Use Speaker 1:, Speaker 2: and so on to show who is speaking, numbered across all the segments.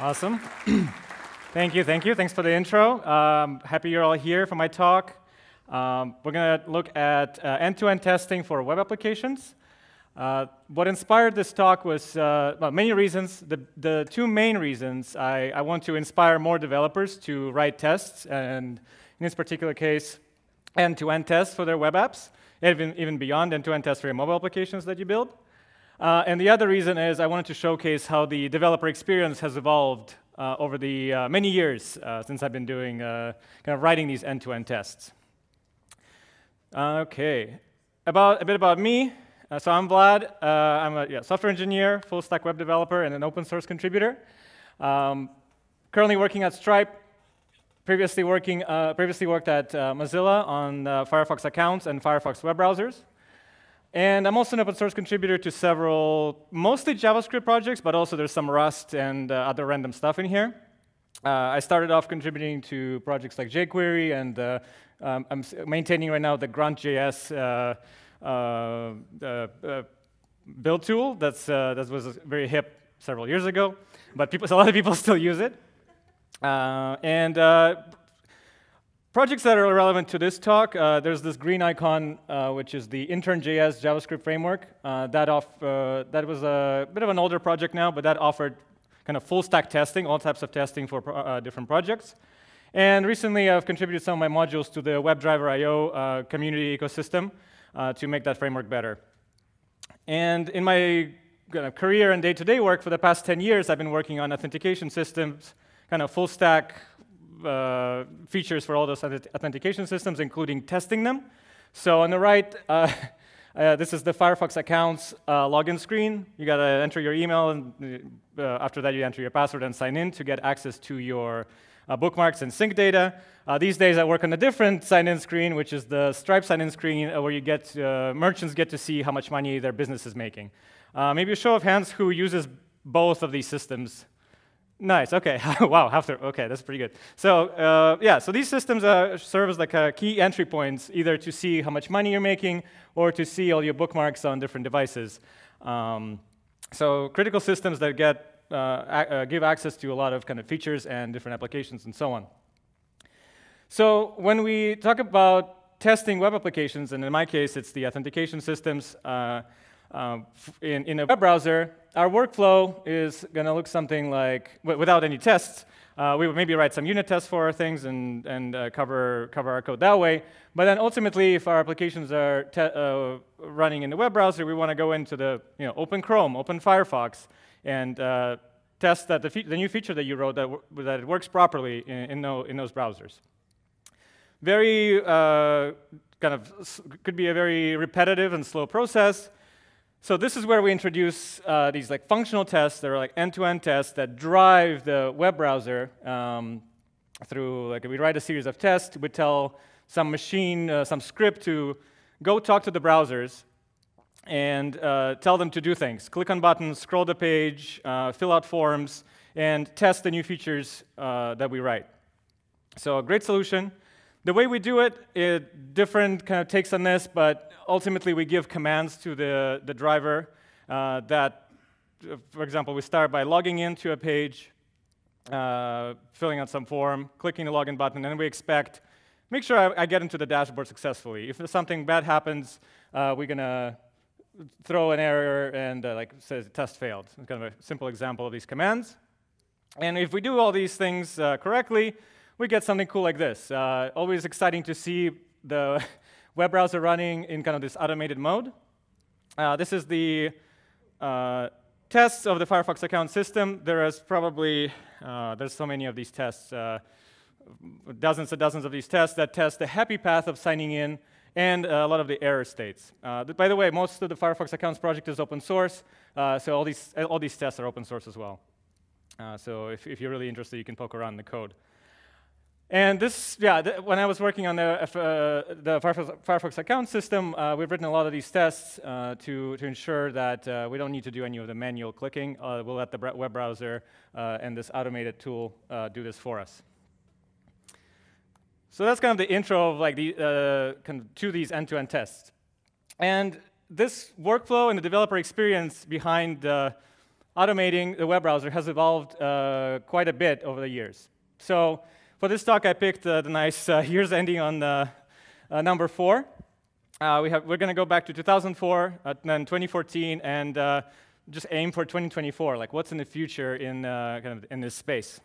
Speaker 1: Awesome. thank you, thank you. Thanks for the intro. Um, happy you're all here for my talk. Um, we're going to look at uh, end-to-end testing for web applications. Uh, what inspired this talk was uh, well, many reasons. The, the two main reasons I, I, want to inspire more developers to write tests, and in this particular case, end-to-end tests for their web apps, even, even beyond end-to-end tests for your mobile applications that you build. Uh, and the other reason is I wanted to showcase how the developer experience has evolved uh, over the uh, many years uh, since I've been doing uh, kind of writing these end-to-end tests. Okay, about a bit about me. Uh, so I'm Vlad. I'm a yeah, software engineer, full stack web developer, and an open source contributor. Um, currently working at Stripe. Previously working previously worked at Mozilla on Firefox accounts and Firefox web browsers. And I'm also an open source contributor to several, mostly JavaScript projects, but also there's some Rust and uh, other random stuff in here. Uh, I started off contributing to projects like jQuery, and uh, um, I'm maintaining right now the Grunt.js uh, uh, uh, build tool. That's, that was very hip several years ago, but people, so a lot of people still use it. and Projects that are relevant to this talk, uh, there's this green icon, uh, which is the intern.js JavaScript framework. Uh, that, off, uh, that was a bit of an older project now, but that offered kind of full stack testing, all types of testing for pro uh, different projects. And recently, I've contributed some of my modules to the WebDriver IO uh, community ecosystem to make that framework better. And in my kind of career and day-to-day -day work for the past 10 years, I've been working on authentication systems, kind of full stack uh, features for all those authentication systems, including testing them. So on the right, uh, uh, this is the Firefox accounts uh, login screen. You got to enter your email, and uh, after that, you enter your password and sign in to get access to your bookmarks and sync data. these days, I work on a different sign-in screen, which is the Stripe sign-in screen, where you get merchants get to see how much money their business is making. maybe a show of hands who uses both of these systems Nice. Okay. wow. After. Okay, that's pretty good. So uh, yeah. So these systems uh, serve as like a key entry points, either to see how much money you're making or to see all your bookmarks on different devices. Um, so critical systems that get uh, uh, give access to a lot of kind of features and different applications and so on. So when we talk about testing web applications, and in my case, it's the authentication systems. Um, in, in a web browser, our workflow is going to look something like, without any tests, uh, we would maybe write some unit tests for our things and, and uh, cover, cover our code that way. But then ultimately, if our applications are uh, running in the web browser, we want to go into the you know, open Chrome, open Firefox, and uh, test that the, the, new feature that you wrote, that, that it works properly in, in, no, in those browsers. Very uh, kind of, could be a very repetitive and slow process. So this is where we introduce uh, these like functional tests that are like end-to-end tests that drive the web browser um, through like we write a series of tests. We tell some machine, uh, some script to go talk to the browsers and uh, tell them to do things. Click on buttons, scroll the page, uh, fill out forms, and test the new features uh, that we write. So a great solution. The way we do it, it different kind of takes on this, but ultimately we give commands to the, the driver uh, that, for example, we start by logging into a page, uh, filling out some form, clicking the login button, and we expect, make sure I, I get into the dashboard successfully. If something bad happens, uh, we're going to throw an error and uh, like says test failed. It's kind of a simple example of these commands. And if we do all these things uh, correctly, we get something cool like this. Uh, always exciting to see the web browser running in kind of this automated mode. Uh, this is the uh, tests of the Firefox account system. There is probably, uh, there's so many of these tests, uh, dozens and dozens of these tests that test the happy path of signing in and a lot of the error states. Uh, by the way, most of the Firefox accounts project is open source, so all these, all these tests are open source as well. so if, if you're really interested, you can poke around the code. And this, yeah, th when I was working on the, uh, the Firefox, Firefox, account system, uh, we've written a lot of these tests uh, to, to ensure that uh, we don't need to do any of the manual clicking. Uh, we'll let the web browser uh, and this automated tool do this for us. So that's kind of the intro of like the, kind of to these end-to-end -end tests. And this workflow and the developer experience behind automating the web browser has evolved quite a bit over the years. So for this talk, I picked uh, the nice uh, years ending on uh, number four. we have, we're going to go back to 2004, and then 2014, and just aim for 2024. Like, what's in the future in kind of in this space?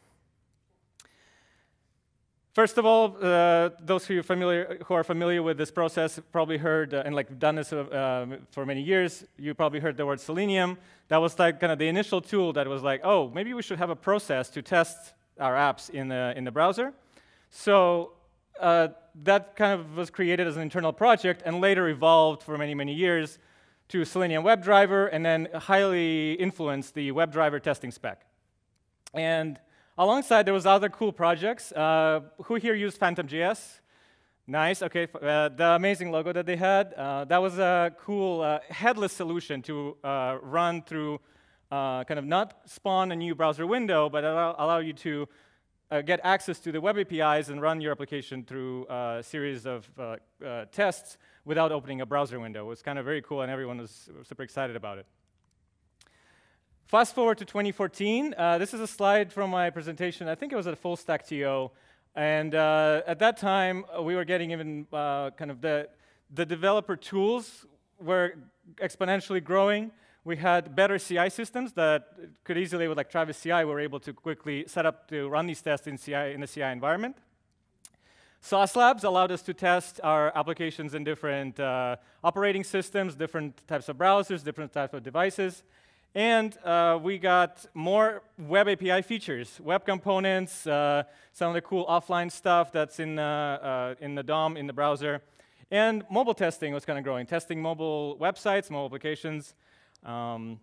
Speaker 1: First of all, uh, those who, familiar, who, are familiar with this process probably heard, uh, and like done this uh, for many years, you probably heard the word Selenium. That was like kind of the initial tool that was like, oh, maybe we should have a process to test our apps in the, in the browser. So uh, that kind of was created as an internal project and later evolved for many, many years to Selenium WebDriver and then highly influenced the WebDriver testing spec. And Alongside, there was other cool projects. Uh, who here used Phantom.js? Nice, okay. Uh, the amazing logo that they had. Uh, that was a cool uh, headless solution to uh, run through, uh, kind of not spawn a new browser window, but allow, allow you to get access to the web APIs and run your application through a series of tests without opening a browser window. It was kind of very cool, and everyone was super excited about it. Fast forward to 2014. Uh, this is a slide from my presentation. I think it was at a Full Stack TO. And uh, at that time, uh, we were getting even uh, kind of the, the developer tools were exponentially growing. We had better CI systems that could easily, with like Travis CI, we were able to quickly set up to run these tests in, CI, in the CI environment. Sauce Labs allowed us to test our applications in different uh, operating systems, different types of browsers, different types of devices. And uh, we got more web API features, web components, uh, some of the cool offline stuff that's in, uh, uh in the DOM, in the browser. And mobile testing was kind of growing, testing mobile websites, mobile applications. Um,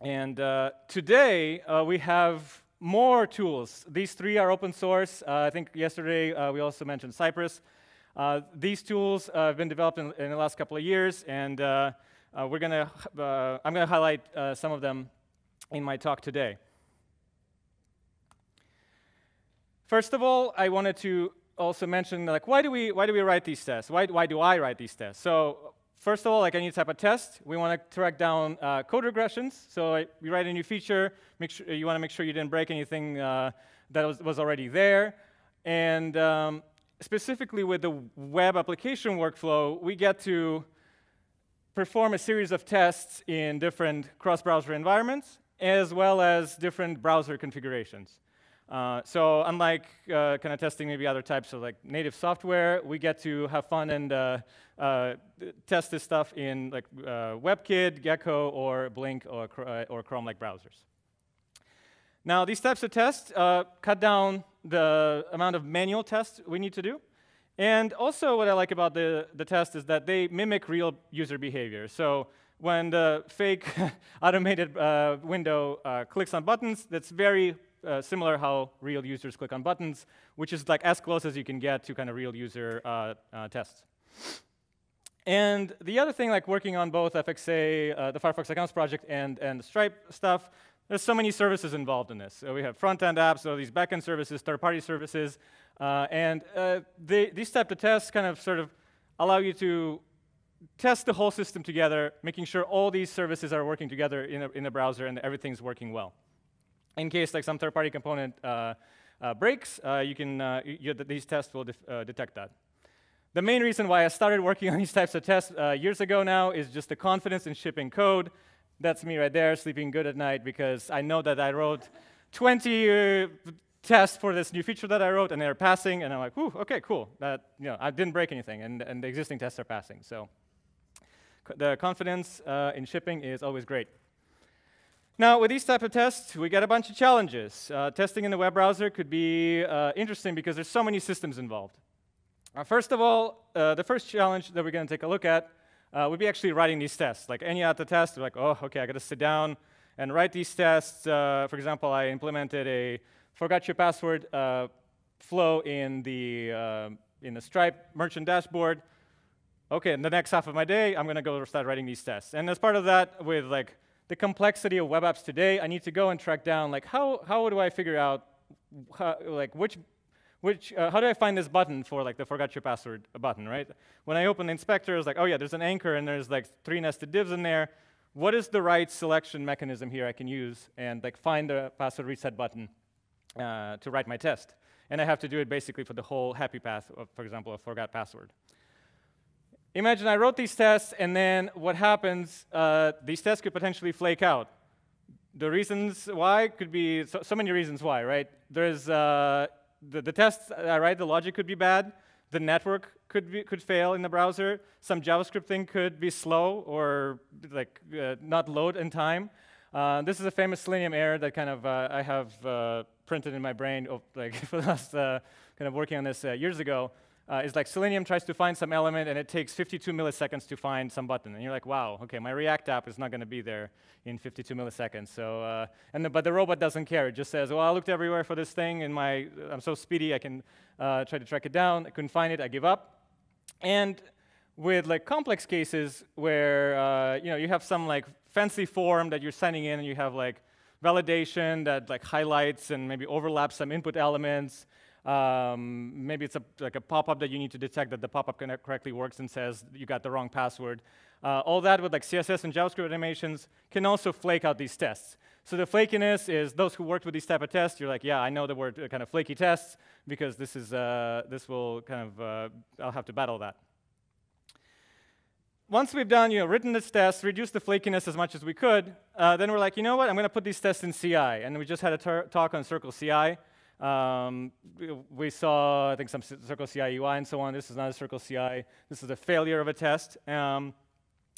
Speaker 1: and uh, today, uh, we have more tools. These three are open source. I think yesterday we also mentioned Cypress. these tools have been developed in, in, the last couple of years, and uh, we're gonna, uh, I'm going to highlight uh, some of them in my talk today. First of all, I wanted to also mention like why do we why do we write these tests? Why why do I write these tests? So first of all, like any type of test, we want to track down uh, code regressions. So uh, you write a new feature, make sure you want to make sure you didn't break anything uh, that was, was already there, and um, specifically with the web application workflow, we get to perform a series of tests in different cross-browser environments, as well as different browser configurations. Uh, so unlike uh, kind of testing maybe other types of like native software, we get to have fun and uh, uh test this stuff in like uh, WebKit, Gecko, or Blink, or, or Chrome-like browsers. Now, these types of tests cut down the amount of manual tests we need to do. And also what I like about the, the test is that they mimic real user behavior. So when the fake automated window clicks on buttons, that's very uh, similar how real users click on buttons, which is like as close as you can get to kind of real user uh, uh, tests. And the other thing, like working on both FXA, uh, the Firefox Accounts project, and, and Stripe stuff, there's so many services involved in this. So we have front-end apps, so these back-end services, third-party services, uh, and these type of tests kind of sort of allow you to test the whole system together, making sure all these services are working together in a, in a browser and everything's working well. In case like some third-party component uh, uh breaks, uh, you can, you, these tests will detect that. The main reason why I started working on these types of tests years ago now is just the confidence in shipping code that's me right there, sleeping good at night, because I know that I wrote 20 uh, tests for this new feature that I wrote, and they're passing, and I'm like, whew, okay, cool. That, you know, I didn't break anything, and, and the existing tests are passing. So the confidence uh, in shipping is always great. Now, with these type of tests, we get a bunch of challenges. Uh, testing in the web browser could be uh, interesting because there's so many systems involved. Uh, first of all, uh, the first challenge that we're going to take a look at uh, would be actually writing these tests. Like any other test, like, oh, okay, I got to sit down and write these tests. Uh, for example, I implemented a forgot your password flow in the, in the Stripe merchant dashboard. Okay, in the next half of my day, I'm going to go start writing these tests. And as part of that, with like the complexity of web apps today, I need to go and track down like how, how do I figure out how, like which which, uh, how do I find this button for like the forgot your password button, right? When I open the inspector, it's like, oh yeah, there's an anchor and there's like three nested divs in there. what is the right selection mechanism here I can use and like find the password reset button uh, to write my test. And I have to do it basically for the whole happy path, of, for example, a forgot password. Imagine I wrote these tests, and then what happens, uh, these tests could potentially flake out. The reasons why could be so, so many reasons why, right? There's uh, the, the tests I write, the logic could be bad, the network could, be, could fail in the browser, some JavaScript thing could be slow or like uh, not load in time. Uh, this is a famous Selenium error that kind of uh, I have uh, printed in my brain of, like for the last uh, kind of working on this uh, years ago uh, is like Selenium tries to find some element and it takes 52 milliseconds to find some button. And you're like, wow, okay, my React app is not going to be there in 52 milliseconds. So, uh, and the, but the robot doesn't care. It just says, well, I looked everywhere for this thing and my, I'm so speedy I can uh, try to track it down. I couldn't find it, I give up. And with like complex cases where uh, you know you have some like fancy form that you're sending in and you have like validation that like highlights and maybe overlaps some input elements um, maybe it's a, like a pop-up that you need to detect that the pop-up correctly works and says you got the wrong password. Uh, all that with like CSS and JavaScript animations can also flake out these tests. So the flakiness is those who worked with these type of tests, you're like, yeah, I know the word uh, kind of flaky tests because this is uh, this will kind of uh, I'll have to battle that. Once we've done, you know, written this test, reduced the flakiness as much as we could, uh, then we're like, you know what, I'm going to put these tests in CI. And we just had a talk on Circle CI. Um, we saw, I think, some Circle CI UI and so on. This is not a Circle CI. This is a failure of a test. Um,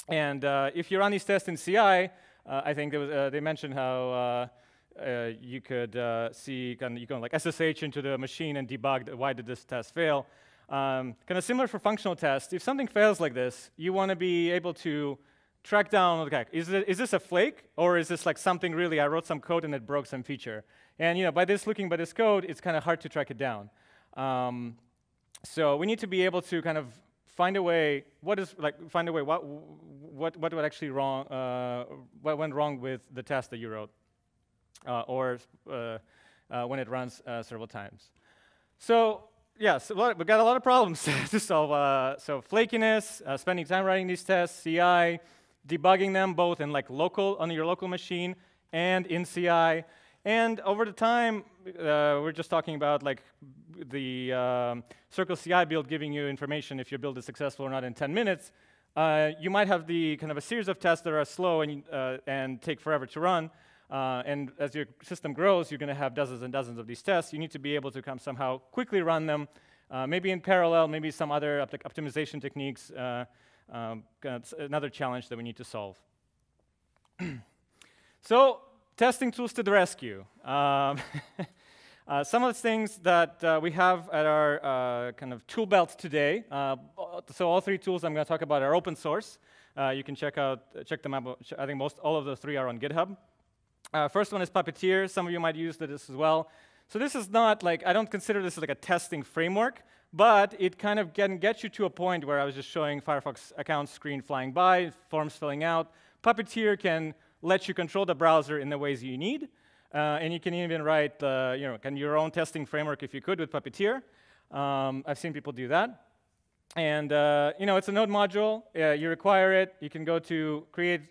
Speaker 1: and uh, if you run these tests in CI, uh, I think was, uh, they mentioned how uh, uh, you could uh, see, kind of, you can like SSH into the machine and debug why did this test fail. Um, kind of similar for functional tests. If something fails like this, you want to be able to track down, okay, is, it, is this a flake or is this like something really, I wrote some code and it broke some feature? And you know, by this looking by this code, it's kind of hard to track it down. Um, so we need to be able to kind of find a way, what is, like, find a way, what, what, what went actually wrong, uh, what went wrong with the test that you wrote, uh, or uh, uh when it runs uh, several times. So yes, yeah, we've got a lot of problems to solve. Uh, so flakiness, spending time writing these tests, CI, debugging them both in like local, on your local machine and in CI, and over the time, uh, we're just talking about like the um, Circle CI build giving you information if your build is successful or not in 10 minutes. Uh, you might have the kind of a series of tests that are slow and, uh, and take forever to run. Uh, and as your system grows, you're going to have dozens and dozens of these tests. You need to be able to come somehow quickly run them, uh, maybe in parallel, maybe some other opt optimization techniques. Uh, um, another challenge that we need to solve. so testing tools to the rescue. Um, uh, some of the things that uh, we have at our uh, kind of tool belt today. Uh, so all three tools I'm going to talk about are open source. Uh, you can check out check them out. I think most all of the three are on GitHub. Uh, first one is Puppeteer. Some of you might use this as well. So this is not like I don't consider this like a testing framework, but it kind of can get you to a point where I was just showing Firefox account screen flying by, forms filling out. Puppeteer can lets you control the browser in the ways you need. Uh, and you can even write uh, you know, can your own testing framework if you could with Puppeteer. Um, I've seen people do that. And uh, you know, it's a node module. you require it. You can go to create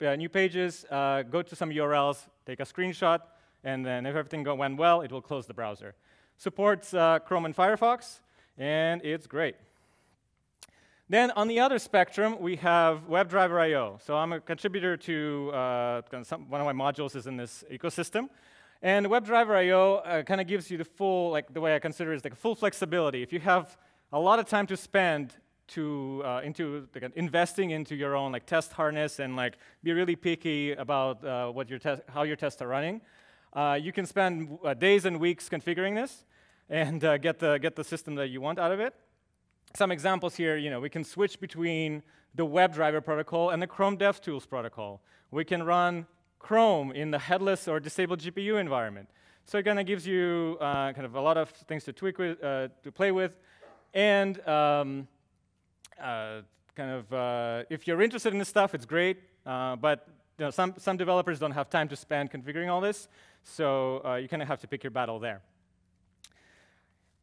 Speaker 1: uh, new pages, uh, go to some URLs, take a screenshot, and then if everything went well, it will close the browser. Supports uh, Chrome and Firefox, and it's great. Then on the other spectrum, we have WebDriver I.O. So I'm a contributor to uh, some, one of my modules is in this ecosystem. And WebDriver I.O. Uh, kind of gives you the full, like the way I consider it is like full flexibility. If you have a lot of time to spend to uh, into like, investing into your own like test harness and like be really picky about uh, what your test, how your tests are running, uh, you can spend uh, days and weeks configuring this and get the get the system that you want out of it some examples here, you know, we can switch between the WebDriver protocol and the Chrome DevTools protocol. We can run Chrome in the headless or disabled GPU environment. So it kind of gives you uh, kind of a lot of things to tweak with, uh, to play with, and um, uh, kind of uh, if you're interested in this stuff, it's great. Uh, but you know, some some developers don't have time to spend configuring all this, so uh, you kind of have to pick your battle there.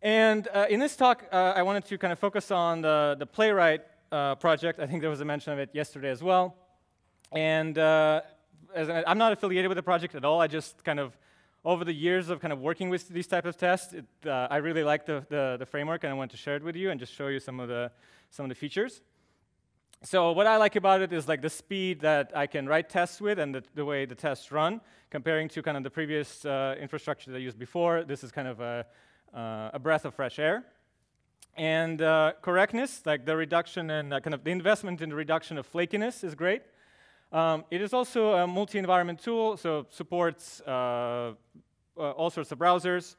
Speaker 1: And uh, in this talk, uh, I wanted to kind of focus on the, the Playwright uh, project. I think there was a mention of it yesterday as well. And uh, an, I'm not affiliated with the project at all. I just kind of, over the years of kind of working with these type of tests, it, uh, I really like the, the, the, framework and I want to share it with you and just show you some of the, some of the features. So what I like about it is like the speed that I can write tests with and the, the way the tests run, comparing to kind of the previous uh, infrastructure that I used before. This is kind of a, uh, a breath of fresh air. And uh, correctness, like the reduction and uh, kind of the investment in the reduction of flakiness is great. Um, it is also a multi-environment tool, so supports uh, uh, all sorts of browsers.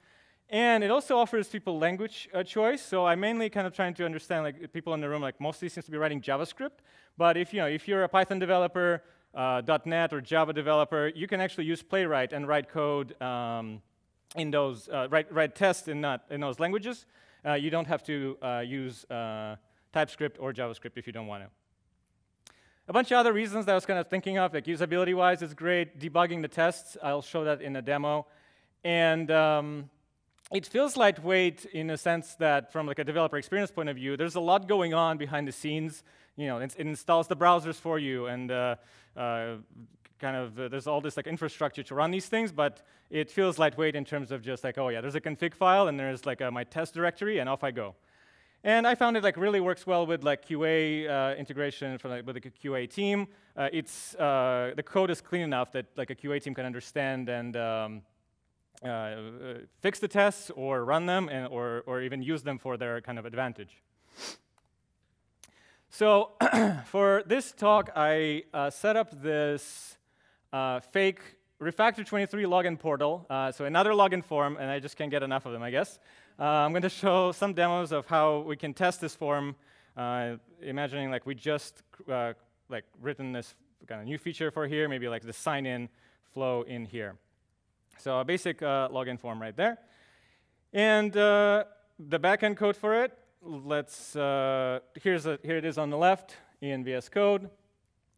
Speaker 1: And it also offers people language uh, choice. So I'm mainly kind of trying to understand, like people in the room, like mostly seems to be writing JavaScript. But if you know, if you're a Python developer, uh, .NET or Java developer, you can actually use Playwright and write code um, in those, uh, write, write tests in, not, in those languages. Uh, you don't have to uh, use uh, TypeScript or JavaScript if you don't want to. A bunch of other reasons that I was kind of thinking of, like usability-wise, it's great. Debugging the tests, I'll show that in a demo. And um, it feels lightweight in a sense that from like a developer experience point of view, there's a lot going on behind the scenes. You know, it, it installs the browsers for you and uh, uh, kind of uh, there's all this like infrastructure to run these things, but it feels lightweight in terms of just like, oh yeah, there's a config file and there's like a, my test directory and off I go. And I found it like really works well with like QA uh, integration for like, with a QA team. Uh, it's uh, the code is clean enough that like a QA team can understand and um, uh, uh, fix the tests or run them and, or, or even use them for their kind of advantage. So for this talk, I uh, set up this uh, fake Refactor23 login portal. Uh, so another login form, and I just can't get enough of them, I guess. Uh, I'm going to show some demos of how we can test this form, imagining like we just like written this kind of new feature for here, maybe like the sign-in flow in here. So a basic uh, login form right there. And uh, the backend code for it, let's, uh, here's a, here it is on the left in VS Code.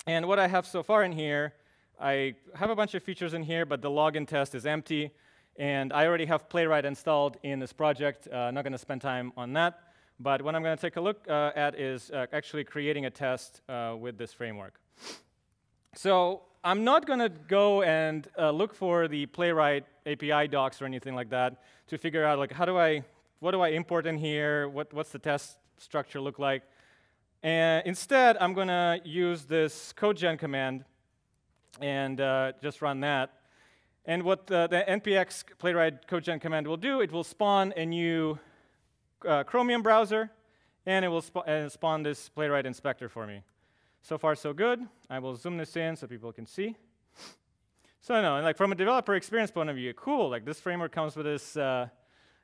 Speaker 1: And what I have so far in here, I have a bunch of features in here, but the login test is empty. And I already have Playwright installed in this project. Uh, not going to spend time on that. But what I'm going to take a look uh, at is uh, actually creating a test with this framework. So I'm not going to go and uh, look for the Playwright API docs or anything like that to figure out like how do I, what do I import in here? What, what's the test structure look like? And instead, I'm going to use this CodeGen command and uh, just run that. And what the, npx playwright CodeGen command will do, it will spawn a new uh, Chromium browser, and it will sp spawn this Playwright inspector for me. So far, so good. I will zoom this in so people can see. So no, and like from a developer experience point of view, cool. Like this framework comes with this uh,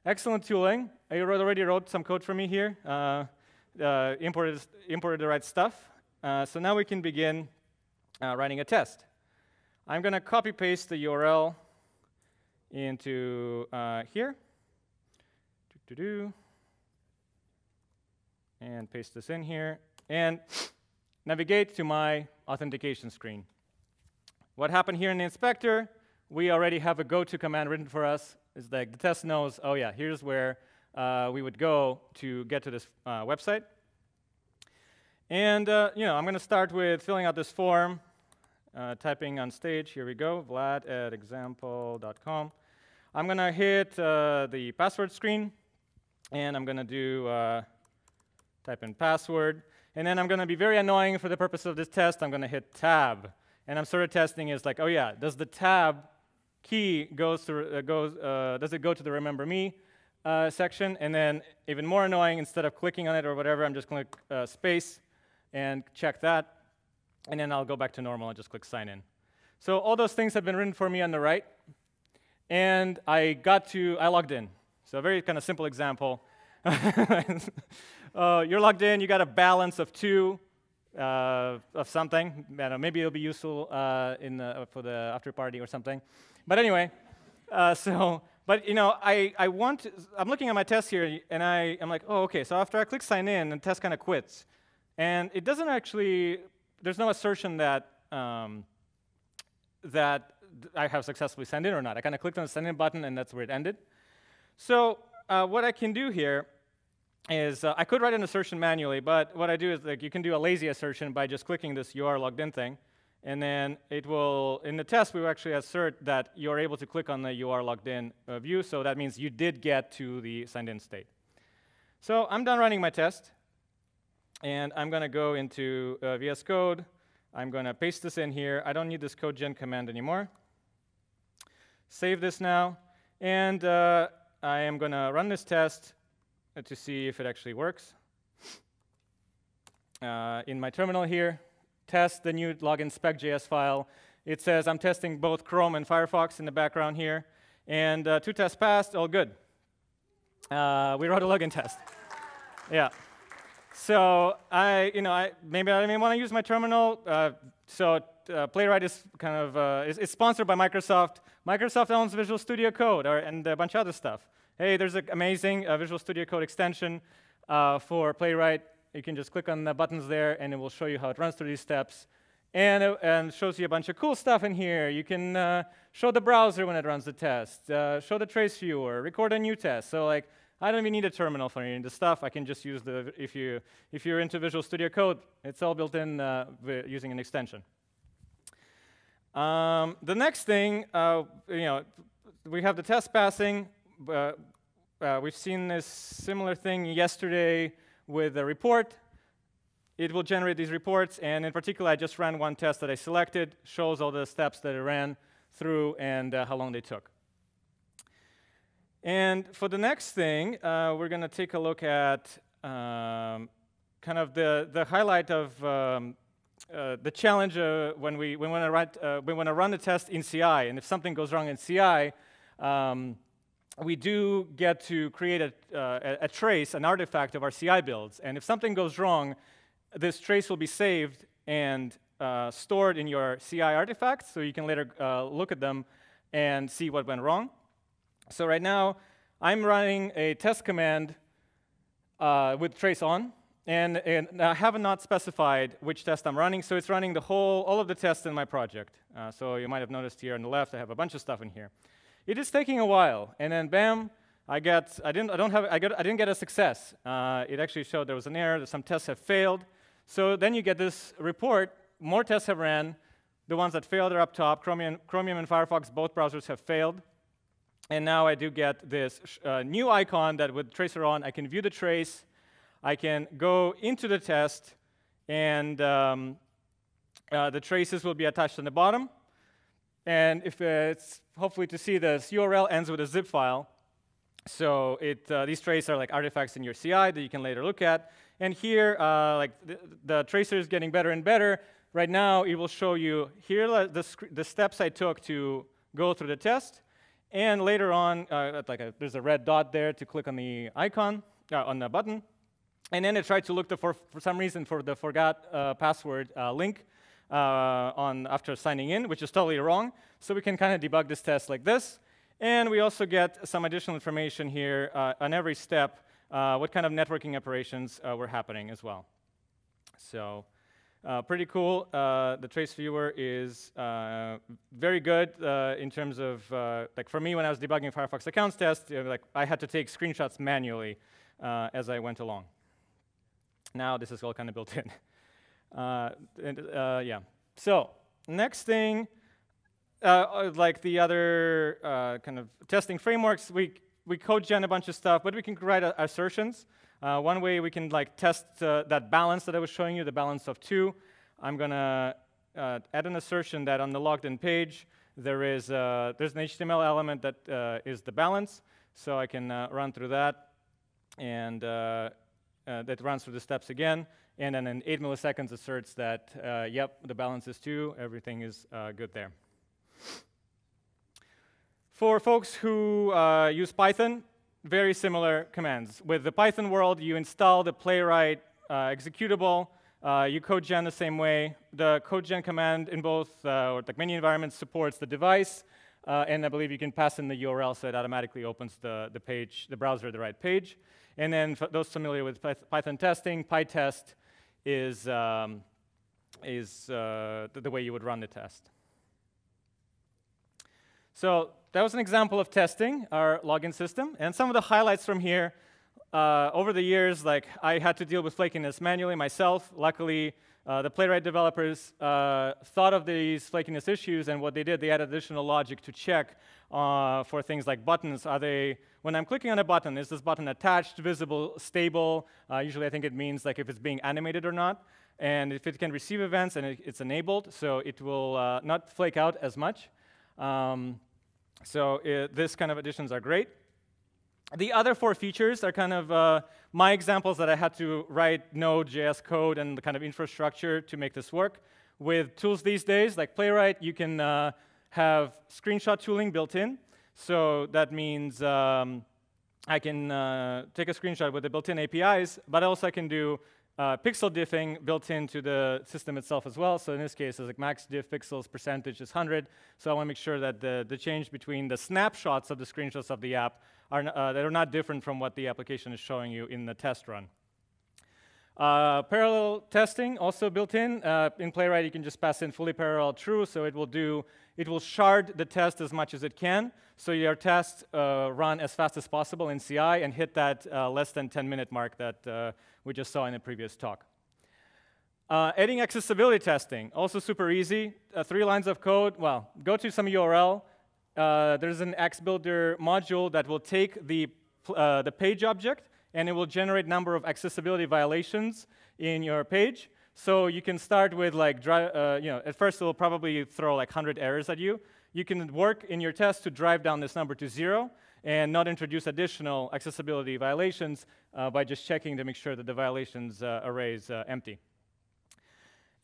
Speaker 1: excellent tooling. I already wrote some code for me here. Uh, uh, imported, imported the right stuff. Uh, so now we can begin uh, writing a test. I'm going to copy paste the URL into uh, here. Do, do, do. And paste this in here. And navigate to my authentication screen. What happened here in the inspector, we already have a go-to command written for us. Is like the test knows, oh yeah, here's where uh, we would go to get to this uh, website. And uh, you know, I'm going to start with filling out this form, uh, typing on stage. Here we go, Vlad at example.com. I'm going to hit uh, the password screen, and I'm going to do uh, type in password. And then I'm going to be very annoying for the purpose of this test. I'm going to hit tab. And I'm sort of testing is like, oh yeah, does the tab key goes to, uh, goes, uh, does it go to the remember me uh, section? And then even more annoying, instead of clicking on it or whatever, I'm just going to click uh, space and check that. And then I'll go back to normal and just click sign in. So all those things have been written for me on the right. And I got to, I logged in. So a very kind of simple example. uh, you're logged in, you got a balance of two uh, of something. Know, maybe it'll be useful uh, in the, for the after party or something. But anyway, uh, so, but you know, I, I want, to, I'm looking at my test here, and I, I'm like, oh, okay, so after I click sign in, the test kind of quits. And it doesn't actually, there's no assertion that, um, that I have successfully sent in or not. I kind of clicked on the send in button, and that's where it ended. So uh, what I can do here is uh, I could write an assertion manually, but what I do is like you can do a lazy assertion by just clicking this you are logged in thing, And then it will, in the test, we will actually assert that you're able to click on the you are logged in uh, view. So that means you did get to the signed in state. So I'm done running my test. And I'm going to go into uh, VS Code. I'm going to paste this in here. I don't need this code gen command anymore. Save this now. And uh, I am going to run this test to see if it actually works. Uh, in my terminal here, test the new login spec.js file. It says I'm testing both Chrome and Firefox in the background here. And uh, two tests passed, all good. Uh, we wrote a login test. yeah. So I, you know, I, maybe I may want to use my terminal. Uh, so uh, Playwright is kind of uh, is, is, sponsored by Microsoft. Microsoft owns Visual Studio Code or, and a bunch of other stuff. Hey, there's an amazing uh, Visual Studio Code extension uh, for Playwright. You can just click on the buttons there, and it will show you how it runs through these steps. And, uh, and shows you a bunch of cool stuff in here. You can uh, show the browser when it runs the test, uh, show the trace viewer, record a new test. So like, I don't even need a terminal for any of this stuff. I can just use the, if, you, if you're into Visual Studio Code, it's all built in using an extension. Um, the next thing, you know, we have the test passing. Uh, we've seen this similar thing yesterday with a report. It will generate these reports, and in particular, I just ran one test that I selected, shows all the steps that I ran through and uh, how long they took. And for the next thing, uh, we're going to take a look at um, kind of the, the highlight of um, uh, the challenge uh, when we, we want to uh, run the test in CI. And if something goes wrong in CI, um, we do get to create a, uh, a, trace, an artifact of our CI builds. And if something goes wrong, this trace will be saved and uh, stored in your CI artifacts, so you can later uh, look at them and see what went wrong. So right now, I'm running a test command uh, with trace on, and, and, I have not specified which test I'm running, so it's running the whole, all of the tests in my project. Uh, so you might have noticed here on the left, I have a bunch of stuff in here. It is taking a while, and then bam, I get, I didn't, I don't have, I, get, I didn't get a success. Uh, it actually showed there was an error, that some tests have failed. So then you get this report, more tests have ran, the ones that failed are up top, Chromium, Chromium and Firefox, both browsers have failed. And now I do get this uh, new icon that with tracer on, I can view the trace, I can go into the test, and um, uh, the traces will be attached on the bottom. And if it's hopefully to see this URL ends with a zip file. So it, uh, these traces are like artifacts in your CI that you can later look at. And here, uh, like the, the, tracer is getting better and better. Right now, it will show you here the, the steps I took to go through the test. And later on, uh, like a, there's a red dot there to click on the icon, uh, on the button. And then it tried to look for, for some reason for the forgot uh, password uh, link on after signing in, which is totally wrong. So we can kind of debug this test like this. And we also get some additional information here uh, on every step, uh, what kind of networking operations uh, were happening as well. So uh, pretty cool. Uh, the trace viewer is very good in terms of, like for me when I was debugging Firefox accounts test, you know, like I had to take screenshots manually as I went along. Now this is all kind of built in. Uh, and, uh, yeah. So next thing, uh, uh like the other uh, kind of testing frameworks, we we code gen a bunch of stuff, but we can write assertions. Uh, one way we can like test that balance that I was showing you, the balance of two. I'm gonna add an assertion that on the logged in page there is there's an HTML element that is the balance, so I can run through that and that runs through the steps again and then in 8 milliseconds asserts that, uh, yep, the balance is 2, everything is uh, good there. For folks who uh, use Python, very similar commands. With the Python world, you install the playwright uh, executable, uh, you code gen the same way. The code gen command in both, uh, or like many environments, supports the device, and I believe you can pass in the URL so it automatically opens the, the page, the browser, the right page. And then for those familiar with Python testing, PyTest is, um, is uh, the, the way you would run the test. So that was an example of testing our login system. And some of the highlights from here, uh, over the years, like I had to deal with flakiness manually myself. Luckily, uh, the Playwright developers uh, thought of these flakiness issues, and what they did, they added additional logic to check uh, for things like buttons. Are they, when I'm clicking on a button, is this button attached, visible, stable? Uh, usually I think it means like if it's being animated or not. And if it can receive events and it, it's enabled, so it will uh, not flake out as much. Um, so it, this kind of additions are great. The other four features are kind of uh, my examples that I had to write Node.js code and the kind of infrastructure to make this work. With tools these days, like Playwright, you can uh, have screenshot tooling built in. So that means um, I can uh, take a screenshot with the built-in APIs, but also I can do uh, pixel diffing built into the system itself as well. So in this case, it's like max diff pixels percentage is 100. So I want to make sure that the, the change between the snapshots of the screenshots of the app are, uh, that are not different from what the application is showing you in the test run. Uh, parallel testing also built in. Uh, in Playwright, you can just pass in fully parallel true, so it will do, it will shard the test as much as it can, so your test uh, run as fast as possible in CI and hit that uh, less than 10 minute mark that uh, we just saw in the previous talk. Uh, adding accessibility testing, also super easy. three lines of code, well, go to some URL. There's an AxeBuilder module that will take the, the page object and it will generate number of accessibility violations in your page. So you can start with like, uh, you know, at first it will probably throw like 100 errors at you. You can work in your test to drive down this number to zero and not introduce additional accessibility violations uh, by just checking to make sure that the violations uh, array is uh, empty.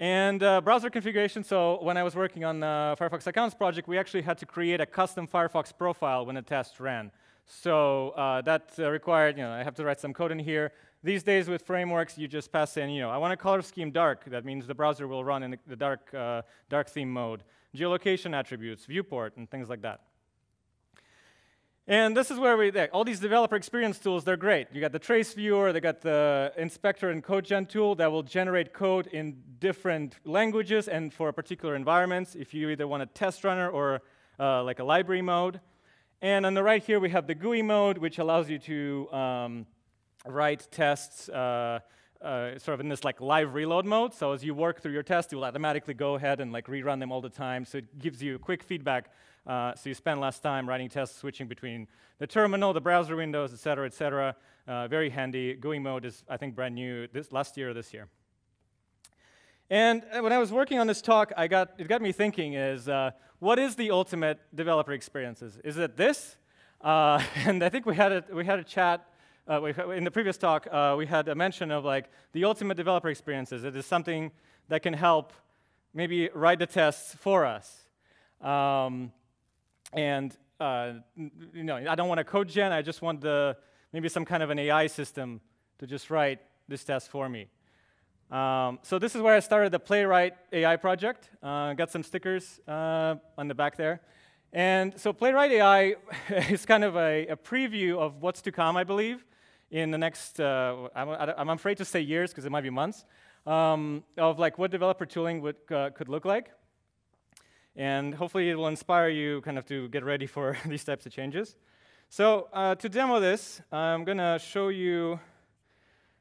Speaker 1: And uh, browser configuration, so when I was working on the Firefox Accounts project, we actually had to create a custom Firefox profile when the test ran. So uh, that uh, required, you know, I have to write some code in here. These days with frameworks, you just pass in, you know, I want a color scheme dark. That means the browser will run in the dark, uh, dark theme mode. Geolocation attributes, viewport, and things like that. And this is where we, all these developer experience tools, they're great. You got the trace viewer, they got the inspector and code gen tool that will generate code in different languages and for particular environments if you either want a test runner or uh, like a library mode. And on the right here, we have the GUI mode, which allows you to um, write tests uh, uh, sort of in this like live reload mode. So as you work through your test, it will automatically go ahead and like rerun them all the time. So it gives you quick feedback. Uh, so you spend less time writing tests, switching between the terminal, the browser windows, et cetera, et cetera. Uh, very handy. GUI mode is, I think, brand new this last year or this year. And uh, when I was working on this talk, I got, it got me thinking is, uh, what is the ultimate developer experiences? Is it this? Uh, and I think we had a, we had a chat, uh, in the previous talk, uh, we had a mention of like the ultimate developer experiences. It is something that can help maybe write the tests for us. Um, and uh, you know, I don't want a code gen, I just want the, maybe some kind of an AI system to just write this test for me. Um, so this is where I started the Playwright AI project. Uh, got some stickers uh, on the back there. And so Playwright AI is kind of a, a, preview of what's to come, I believe, in the next, uh, I'm, I'm, afraid to say years because it might be months, um, of like what developer tooling would, uh, could look like. And hopefully it will inspire you kind of to get ready for these types of changes. So uh, to demo this, I'm going to show you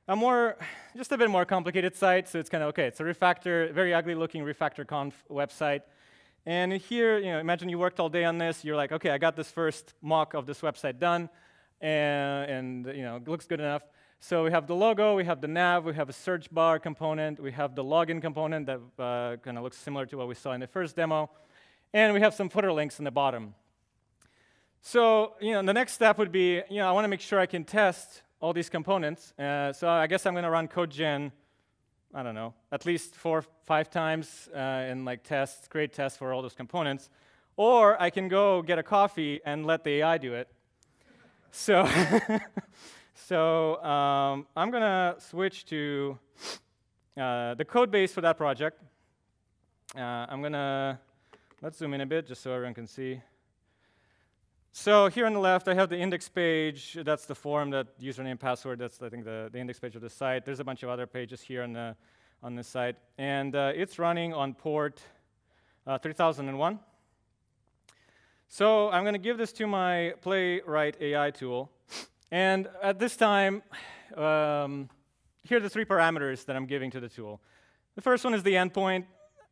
Speaker 1: a more, just a bit more complicated site. So it's kind of, okay, it's a refactor, very ugly looking refactor conf website. And here, you know, imagine you worked all day on this. You're like, okay, I got this first mock of this website done, and, and you know, it looks good enough. So we have the logo, we have the nav, we have a search bar component, we have the login component that uh, kind of looks similar to what we saw in the first demo, and we have some footer links in the bottom. So, you know, the next step would be, you know, I want to make sure I can test all these components. Uh, so I guess I'm going to run CodeGen, I don't know, at least four, five times uh, and like tests, create tests for all those components. Or I can go get a coffee and let the AI do it. so so um, I'm going to switch to uh, the code base for that project. Uh, I'm going to, let's zoom in a bit just so everyone can see. So here on the left, I have the index page. That's the form, that username, password. That's, I think, the, the index page of the site. There's a bunch of other pages here on, the, on this site. And uh, it's running on port uh, 3001. So I'm going to give this to my Playwright AI tool. And at this time, um, here are the three parameters that I'm giving to the tool. The first one is the endpoint.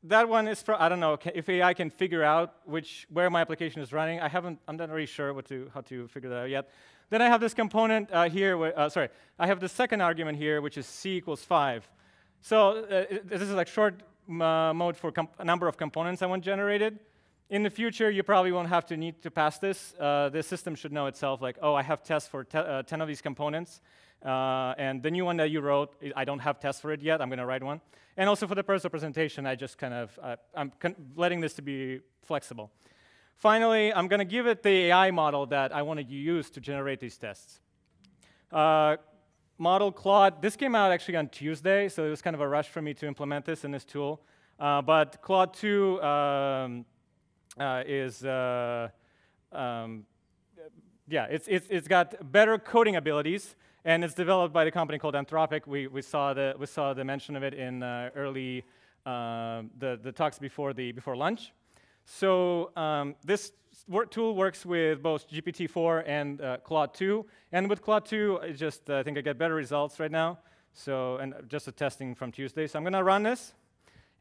Speaker 1: That one is for, I don't know if AI can figure out which, where my application is running. I haven't, I'm not really sure what to, how to figure that out yet. Then I have this component uh, here, uh, sorry, I have the second argument here, which is c equals 5. So uh, this is like short mode for a number of components I want generated. In the future, you probably won't have to need to pass this. Uh, the system should know itself, like, oh, I have tests for te uh, 10 of these components. Uh, and the new one that you wrote, I don't have tests for it yet. I'm going to write one. And also for the personal presentation, I just kind of, uh, I'm letting this to be flexible. Finally, I'm going to give it the AI model that I want to use to generate these tests. Uh, model Claude, this came out actually on Tuesday, so it was kind of a rush for me to implement this in this tool. Uh, but Claude 2 um, uh, is, uh, um, yeah, it's, it's, it's got better coding abilities, and it's developed by the company called Anthropic. We, we, saw, the, we saw the mention of it in uh, early, uh, the, the talks before, the, before lunch. So um, this work tool works with both GPT-4 and uh, Claude 2. And with Claude 2, I just uh, think I get better results right now. So, and just a testing from Tuesday. So I'm going to run this.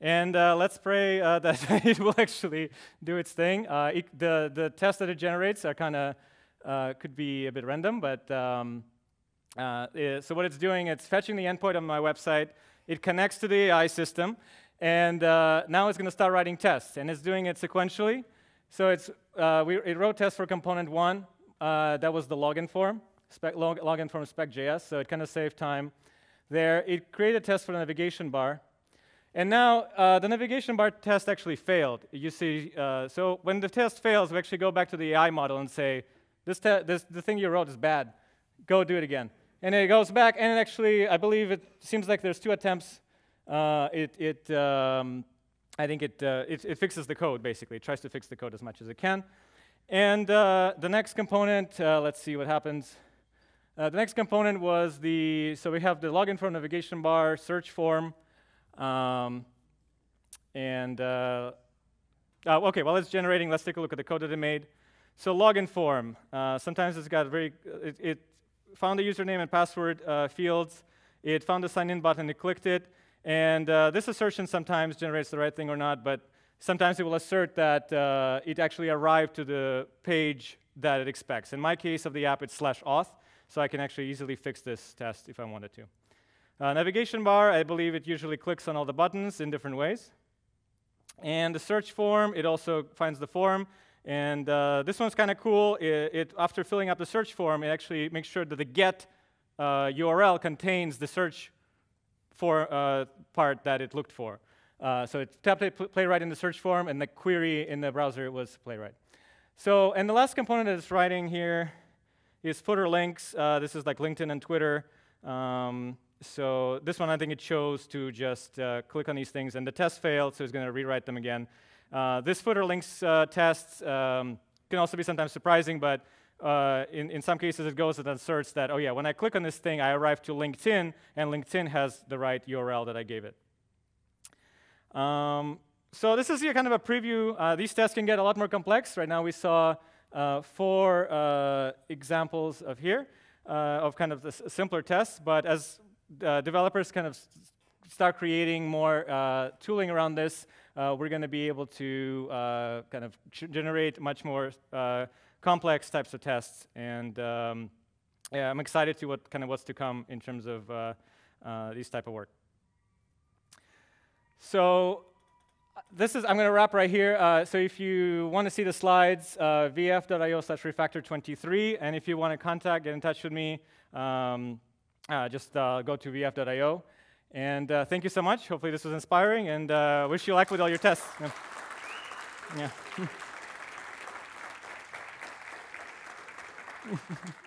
Speaker 1: And uh, let's pray uh, that it will actually do its thing. Uh, it, the, the tests that it generates are kind of, uh, could be a bit random, but um, uh, so what it's doing, it's fetching the endpoint on my website. It connects to the AI system, and uh, now it's going to start writing tests, and it's doing it sequentially. So it's, we, it wrote tests for component one. that was the login form, spec, log, login form spec.js, so it kind of saved time there. It created a test for the navigation bar. And now uh, the navigation bar test actually failed. You see, uh, so when the test fails, we actually go back to the AI model and say, this, this the thing you wrote is bad. Go do it again. And it goes back, and it actually, I believe it seems like there's two attempts. Uh, it, it um, I think it, uh, it, it, fixes the code, basically. It tries to fix the code as much as it can. And uh, the next component, uh, let's see what happens. the next component was the, so we have the login form navigation bar, search form, um, and, uh, uh, okay, while it's generating, let's take a look at the code that it made. So login form, uh, sometimes it's got very, it, it, found the username and password uh, fields, it found the sign in button, it clicked it, and uh, this assertion sometimes generates the right thing or not, but sometimes it will assert that uh, it actually arrived to the page that it expects. In my case of the app, it's slash auth, so I can actually easily fix this test if I wanted to. Uh, navigation bar, I believe it usually clicks on all the buttons in different ways. And the search form, it also finds the form. And uh, this one's kind of cool. It, it, after filling up the search form, it actually makes sure that the get uh, URL contains the search for uh, part that it looked for. Uh, so it tapped playwright in the search form, and the query in the browser was playwright. So, and the last component that it's writing here is footer links. Uh, this is like LinkedIn and Twitter. Um, so this one, I think it chose to just uh, click on these things, and the test failed, so it's going to rewrite them again. Uh, this footer links uh, test um, can also be sometimes surprising, but uh, in, in some cases it goes and asserts that, oh yeah, when I click on this thing, I arrive to LinkedIn, and LinkedIn has the right URL that I gave it. Um, so this is kind of a preview. Uh, these tests can get a lot more complex. Right now we saw uh, four examples of here. of kind of the simpler tests, but as uh, developers kind of start creating more uh, tooling around this, uh, we're going to be able to uh, kind of generate much more uh, complex types of tests. And um, yeah, I'm excited to what kind of what's to come in terms of uh, these type of work. So this is, I'm going to wrap right here. Uh, so if you want to see the slides, uh, vf.io slash refactor23. And if you want to contact, get in touch with me, um, uh, just uh, go to vf.io. And uh, thank you so much. Hopefully this was inspiring, and uh, wish you luck with all your tests. Yeah. yeah.